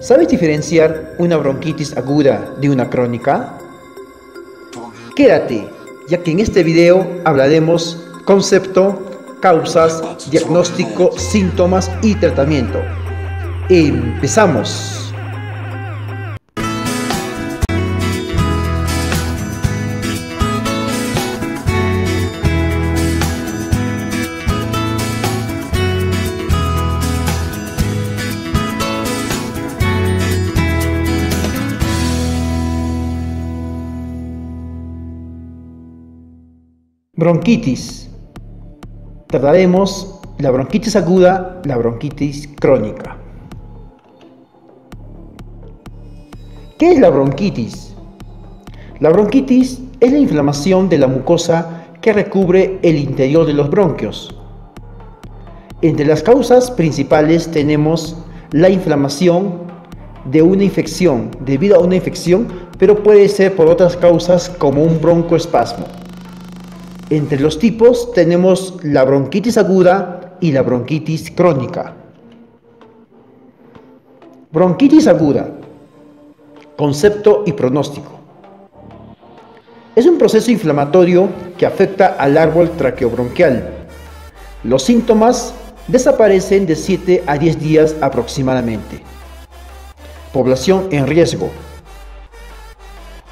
¿Sabes diferenciar una bronquitis aguda de una crónica? Quédate, ya que en este video hablaremos concepto, causas, diagnóstico, síntomas y tratamiento. Empezamos. Bronquitis. Trataremos la bronquitis aguda, la bronquitis crónica. ¿Qué es la bronquitis? La bronquitis es la inflamación de la mucosa que recubre el interior de los bronquios. Entre las causas principales tenemos la inflamación de una infección, debido a una infección, pero puede ser por otras causas como un broncoespasmo. Entre los tipos tenemos la bronquitis aguda y la bronquitis crónica. Bronquitis aguda. Concepto y pronóstico. Es un proceso inflamatorio que afecta al árbol traqueobronquial. Los síntomas desaparecen de 7 a 10 días aproximadamente. Población en riesgo.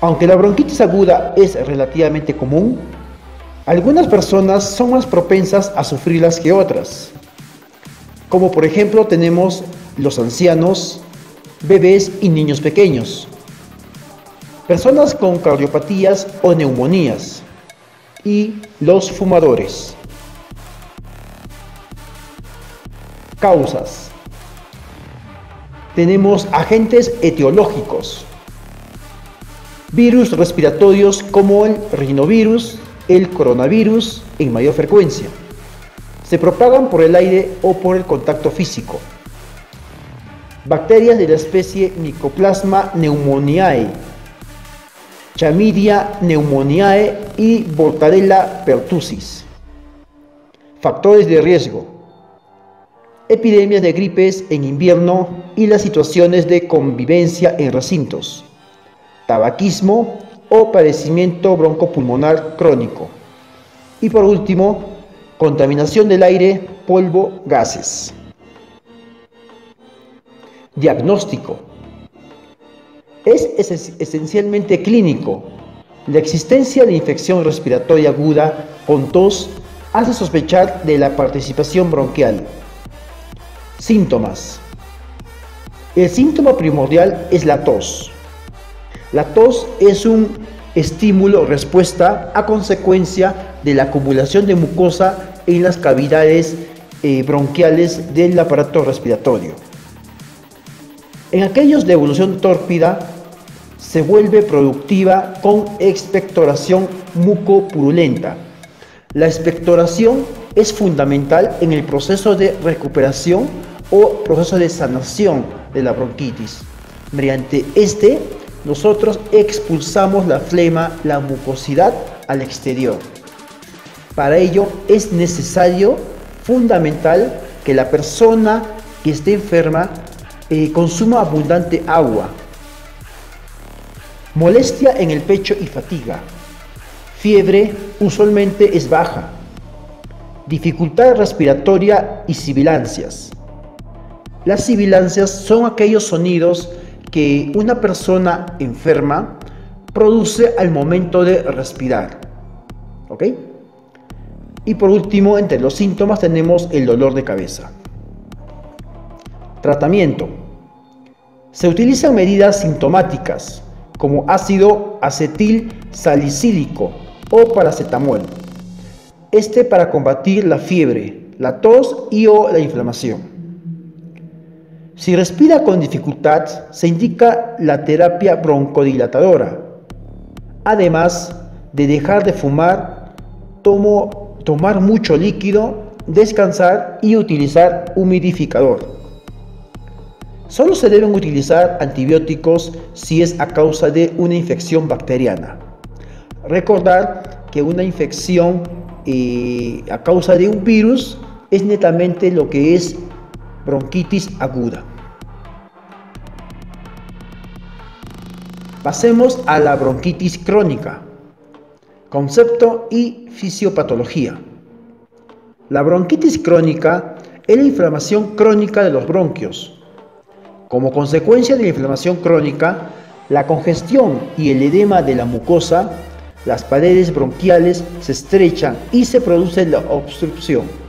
Aunque la bronquitis aguda es relativamente común, algunas personas son más propensas a sufrirlas que otras, como por ejemplo tenemos los ancianos, bebés y niños pequeños, personas con cardiopatías o neumonías y los fumadores. Causas. Tenemos agentes etiológicos, virus respiratorios como el rinovirus, el coronavirus en mayor frecuencia. Se propagan por el aire o por el contacto físico. Bacterias de la especie Mycoplasma pneumoniae, Chamidia pneumoniae y Bordetella pertussis. Factores de riesgo. Epidemias de gripes en invierno y las situaciones de convivencia en recintos. Tabaquismo o padecimiento broncopulmonar crónico. Y por último, contaminación del aire, polvo, gases. Diagnóstico. Es esencialmente clínico. La existencia de infección respiratoria aguda con tos hace sospechar de la participación bronquial. Síntomas. El síntoma primordial es la tos. La tos es un estímulo respuesta a consecuencia de la acumulación de mucosa en las cavidades eh, bronquiales del aparato respiratorio. En aquellos de evolución tórpida se vuelve productiva con expectoración mucopurulenta. La expectoración es fundamental en el proceso de recuperación o proceso de sanación de la bronquitis. Mediante este nosotros expulsamos la flema, la mucosidad al exterior. Para ello es necesario, fundamental, que la persona que esté enferma eh, consuma abundante agua. Molestia en el pecho y fatiga. Fiebre usualmente es baja. Dificultad respiratoria y sibilancias. Las sibilancias son aquellos sonidos que una persona enferma produce al momento de respirar. ¿Ok? Y por último, entre los síntomas tenemos el dolor de cabeza. Tratamiento. Se utilizan medidas sintomáticas como ácido acetil salicílico o paracetamol. Este para combatir la fiebre, la tos y o la inflamación. Si respira con dificultad, se indica la terapia broncodilatadora. Además de dejar de fumar, tomar mucho líquido, descansar y utilizar humidificador. Solo se deben utilizar antibióticos si es a causa de una infección bacteriana. Recordar que una infección eh, a causa de un virus es netamente lo que es bronquitis aguda. Pasemos a la bronquitis crónica. Concepto y fisiopatología. La bronquitis crónica es la inflamación crónica de los bronquios. Como consecuencia de la inflamación crónica, la congestión y el edema de la mucosa, las paredes bronquiales se estrechan y se produce la obstrucción.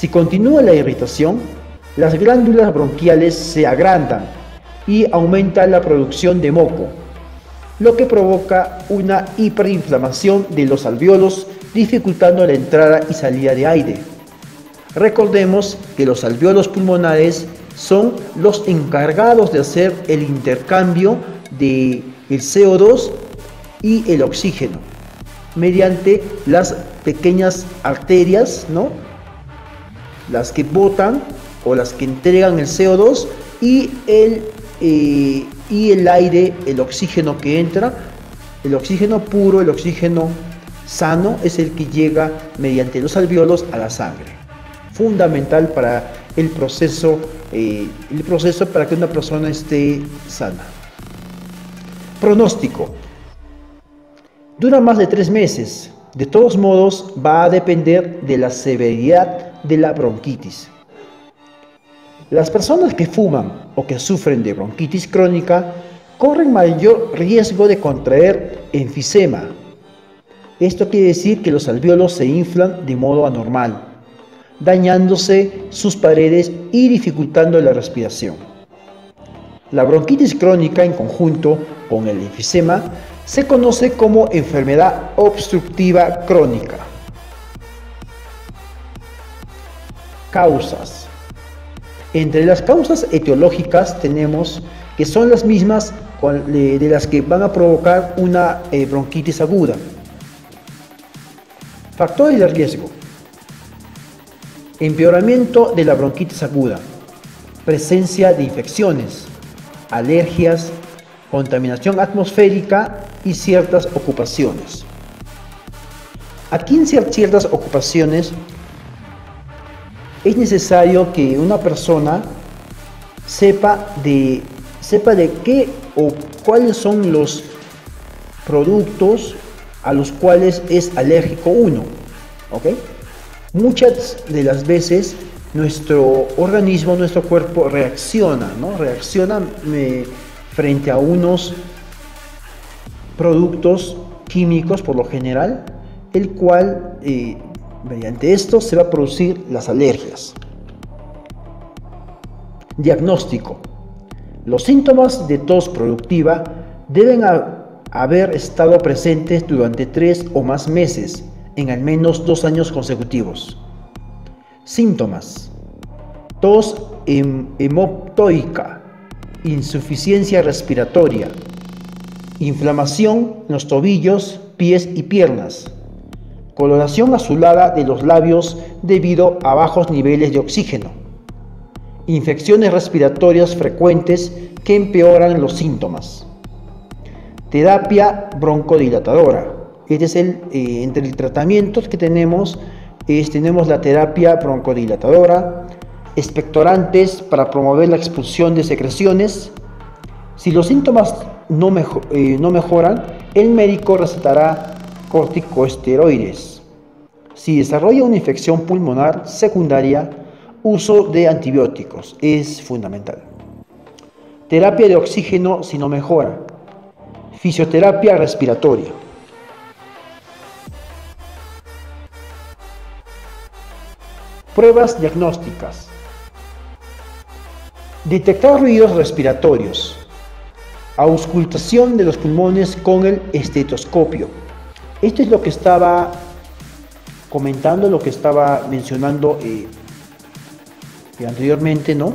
Si continúa la irritación, las glándulas bronquiales se agrandan y aumenta la producción de moco, lo que provoca una hiperinflamación de los alveolos, dificultando la entrada y salida de aire. Recordemos que los alveolos pulmonares son los encargados de hacer el intercambio de el CO2 y el oxígeno mediante las pequeñas arterias, ¿no? Las que botan o las que entregan el CO2 y el eh, y el aire, el oxígeno que entra, el oxígeno puro, el oxígeno sano es el que llega mediante los alveolos a la sangre. Fundamental para el proceso, eh, el proceso para que una persona esté sana. Pronóstico. Dura más de tres meses. De todos modos, va a depender de la severidad de la bronquitis. Las personas que fuman o que sufren de bronquitis crónica corren mayor riesgo de contraer enfisema. Esto quiere decir que los alveolos se inflan de modo anormal, dañándose sus paredes y dificultando la respiración. La bronquitis crónica en conjunto con el enfisema se conoce como enfermedad obstructiva crónica. Causas. Entre las causas etiológicas tenemos que son las mismas de las que van a provocar una eh, bronquitis aguda. Factores de riesgo. Empeoramiento de la bronquitis aguda. Presencia de infecciones, alergias, contaminación atmosférica y ciertas ocupaciones. Aquí en ciertas ocupaciones es necesario que una persona sepa de, sepa de qué o cuáles son los productos a los cuales es alérgico uno. Muchas de las veces nuestro organismo, nuestro cuerpo reacciona, ¿no? reacciona eh, frente a unos productos químicos por lo general, el cual eh, Mediante esto se va a producir las alergias. Diagnóstico. Los síntomas de tos productiva deben haber estado presentes durante tres o más meses en al menos dos años consecutivos. Síntomas. Tos hemoptoica, insuficiencia respiratoria, inflamación en los tobillos, pies y piernas, coloración azulada de los labios debido a bajos niveles de oxígeno, infecciones respiratorias frecuentes que empeoran los síntomas, terapia broncodilatadora. Este es el, eh, entre los tratamientos que tenemos, tenemos la terapia broncodilatadora, expectorantes para promover la expulsión de secreciones. Si los síntomas no, eh, no mejoran, el médico recetará corticosteroides. Si desarrolla una infección pulmonar secundaria, uso de antibióticos es fundamental. Terapia de oxígeno si no mejora. Fisioterapia respiratoria. Pruebas diagnósticas. Detectar ruidos respiratorios. Auscultación de los pulmones con el estetoscopio. Esto es lo que estaba comentando, lo que estaba mencionando eh, anteriormente, ¿no?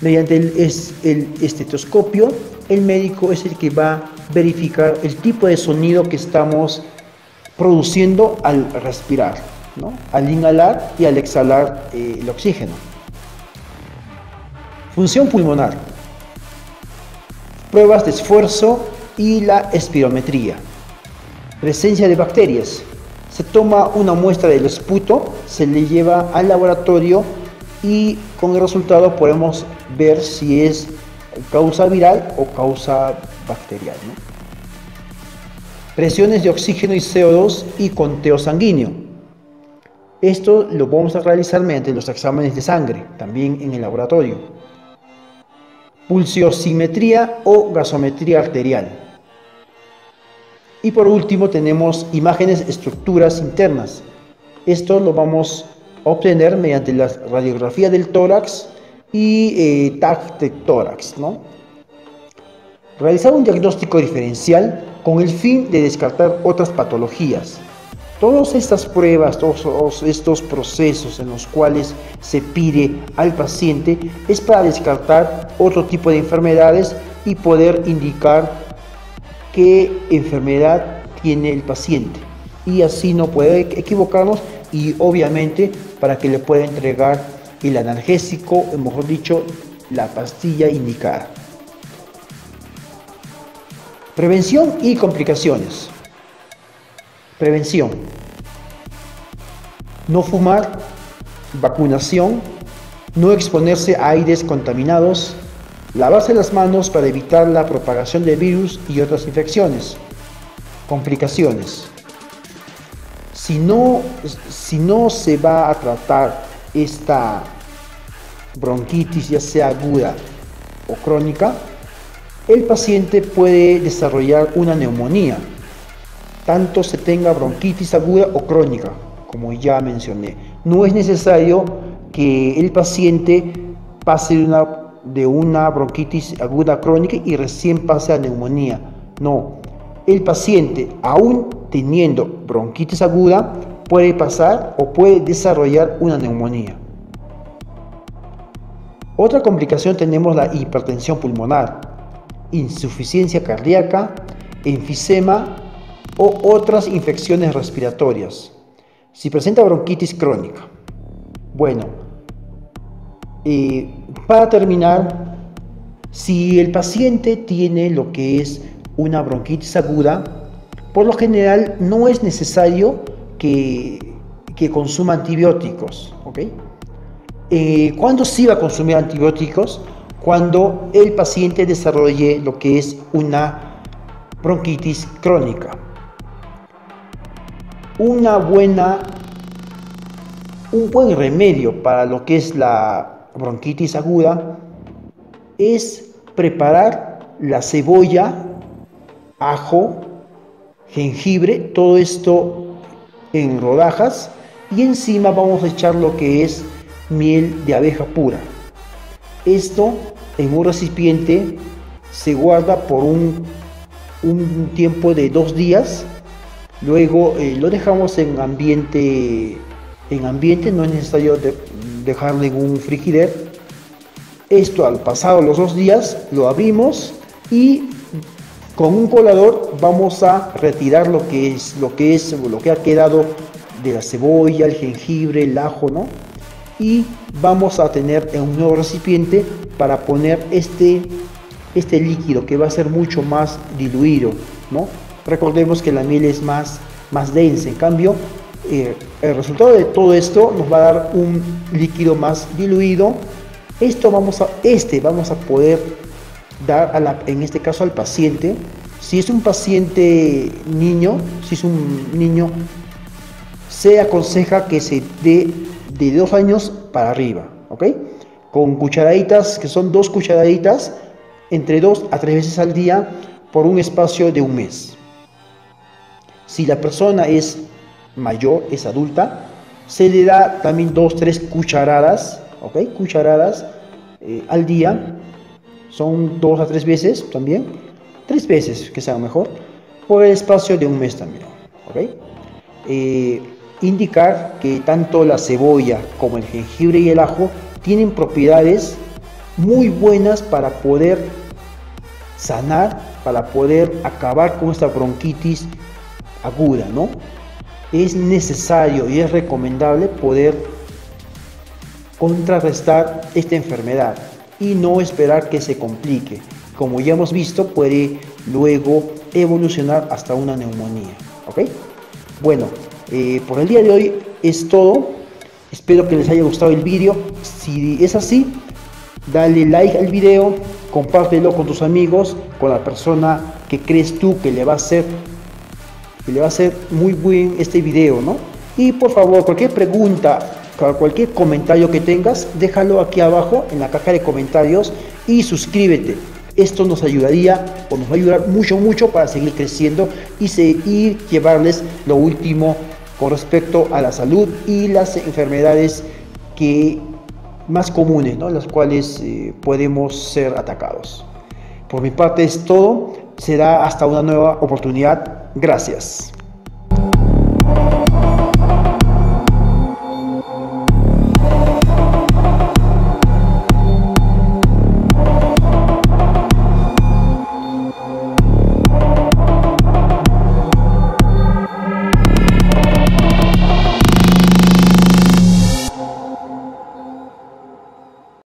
Mediante el, el estetoscopio, el médico es el que va a verificar el tipo de sonido que estamos produciendo al respirar, ¿no? al inhalar y al exhalar eh, el oxígeno. Función pulmonar. Pruebas de esfuerzo y la espirometría presencia de bacterias. Se toma una muestra del esputo, se le lleva al laboratorio y con el resultado podemos ver si es causa viral o causa bacterial. Presiones de oxígeno y CO2 y conteo sanguíneo. Esto lo vamos a realizar mediante los exámenes de sangre, también en el laboratorio. Pulsiosimetría o gasometría arterial. Y por último tenemos imágenes estructuras internas. Esto lo vamos a obtener mediante la radiografía del tórax y eh, TAC de tórax. ¿no? Realizar un diagnóstico diferencial con el fin de descartar otras patologías. Todas estas pruebas, todos estos procesos en los cuales se pide al paciente es para descartar otro tipo de enfermedades y poder indicar qué enfermedad tiene el paciente. Y así no puede equivocarnos y obviamente para que le pueda entregar el analgésico, mejor dicho, la pastilla indicada. Prevención y complicaciones. Prevención. No fumar, vacunación, no exponerse a aires contaminados, lavarse las manos para evitar la propagación de virus y otras infecciones. Complicaciones. Si no, si no se va a tratar esta bronquitis, ya sea aguda o crónica, el paciente puede desarrollar una neumonía, tanto se tenga bronquitis aguda o crónica, como ya mencioné. No es necesario que el paciente pase de una, de una bronquitis aguda crónica y recién pase a neumonía. No, el paciente, aún teniendo bronquitis aguda, puede pasar o puede desarrollar una neumonía. Otra complicación tenemos la hipertensión pulmonar insuficiencia cardíaca, enfisema o otras infecciones respiratorias. Si presenta bronquitis crónica. Bueno, eh, para terminar, si el paciente tiene lo que es una bronquitis aguda, por lo general no es necesario que, que consuma antibióticos. ¿okay? Eh, ¿Cuándo sí va a consumir antibióticos? cuando el paciente desarrolle lo que es una bronquitis crónica. Una buena, un buen remedio para lo que es la bronquitis aguda es preparar la cebolla, ajo, jengibre, todo esto en rodajas y encima vamos a echar lo que es miel de abeja pura. Esto en un recipiente se guarda por un, un tiempo de dos días. Luego eh, lo dejamos en ambiente, en ambiente, no es necesario dejarlo en un frigider. Esto al pasado los dos días lo abrimos y con un colador vamos a retirar lo que es lo que es lo que ha quedado de la cebolla, el jengibre, el ajo, ¿no? Y vamos a tener en un nuevo recipiente para poner este, este líquido que va a ser mucho más diluido, ¿no? Recordemos que la miel es más, más densa, en cambio eh, el resultado de todo esto nos va a dar un líquido más diluido. Esto vamos a, este vamos a poder dar en este caso al paciente. Si es un paciente niño, si es un niño, se aconseja que se dé de dos años para arriba, ¿ok? con cucharaditas, que son dos cucharaditas, entre dos a tres veces al día por un espacio de un mes. Si la persona es mayor, es adulta, se le da también dos, tres cucharadas, ¿ok? Cucharadas eh, al día, son dos a tres veces también, tres veces que sea mejor, por el espacio de un mes también, ¿ok? Eh, indicar que tanto la cebolla como el jengibre y el ajo tienen propiedades muy buenas para poder sanar, para poder acabar con esta bronquitis aguda, ¿no? Es necesario y es recomendable poder contrarrestar esta enfermedad y no esperar que se complique. Como ya hemos visto, puede luego evolucionar hasta una neumonía. ¿Ok? Bueno, eh, por el día de hoy es todo. Espero que les haya gustado el vídeo. Si es así, dale like al video, compártelo con tus amigos, con la persona que crees tú que le va a hacer, que le va a hacer muy bien este video, ¿no? Y por favor, cualquier pregunta, cualquier comentario que tengas, déjalo aquí abajo en la caja de comentarios y suscríbete. Esto nos ayudaría o nos va a ayudar mucho, mucho para seguir creciendo y seguir llevarles lo último con respecto a la salud y las enfermedades que más comunes, ¿no? las cuales eh, podemos ser atacados. Por mi parte es todo. Será hasta una nueva oportunidad. Gracias.